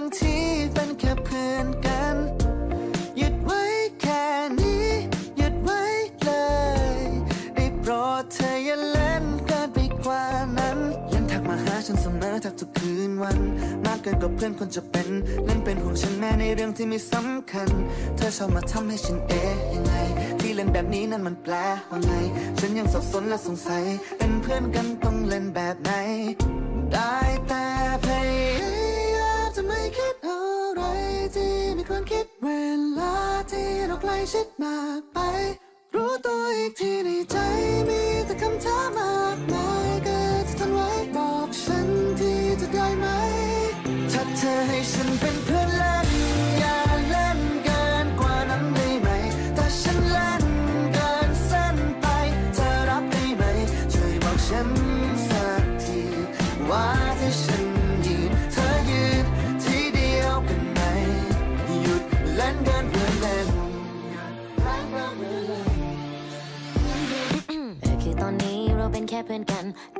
ทั้งที่เป็นแค่เพื่อนกันหยุดไว้แค่นี้หยุดไว้เลยได้โปรดเธออย่าเล่นเกินไปกว่านั้นยังทักมาหาฉันเสมอทักทุกคืนวัน มากเกินกว่าเพื่อนคนจะเป็นเล่นเป็นห่วงฉันแม้ในเรื่องที่ไม่สำคัญ เธอชอบมาทำให้ฉันเอ๊ะยังไงที่เล่นแบบนี้นั้นมันแปลว่าไง ฉันยังสับสนและสงสัย เป็นเพื่อนกันต้องเล่นแบบไหนได้ ไม่ควรคิดเวลาที่เราใกล้ชิดมากไป รู้ตัวอีกทีในใจมี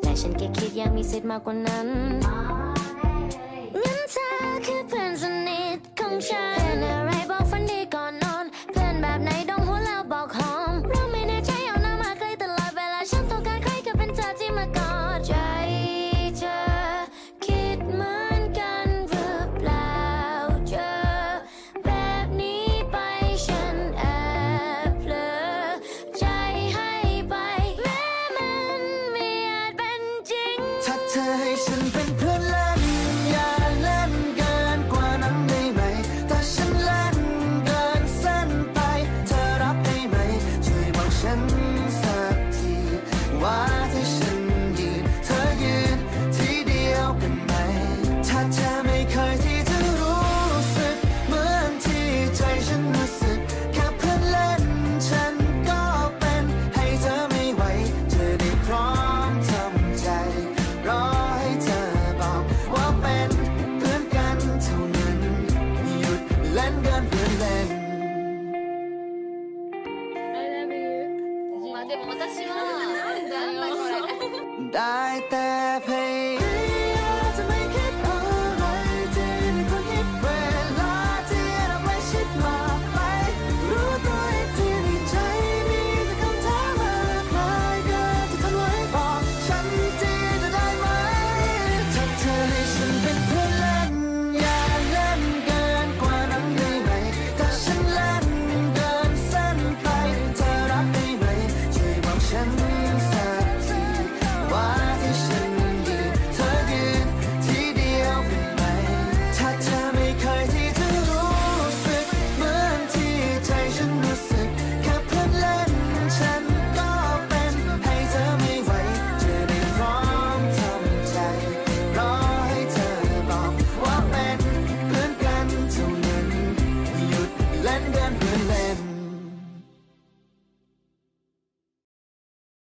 แค่ฉันแค่คิดยังมีสิทธิ์มากกว่านั้นงั้นเธอคือเพื่อนสนิทของฉันเพื่อนอะไรบอกฝันดีก่อนนอน เพื่อนแบบไหนดองหัวแล้วบอกหอ まあでも私は、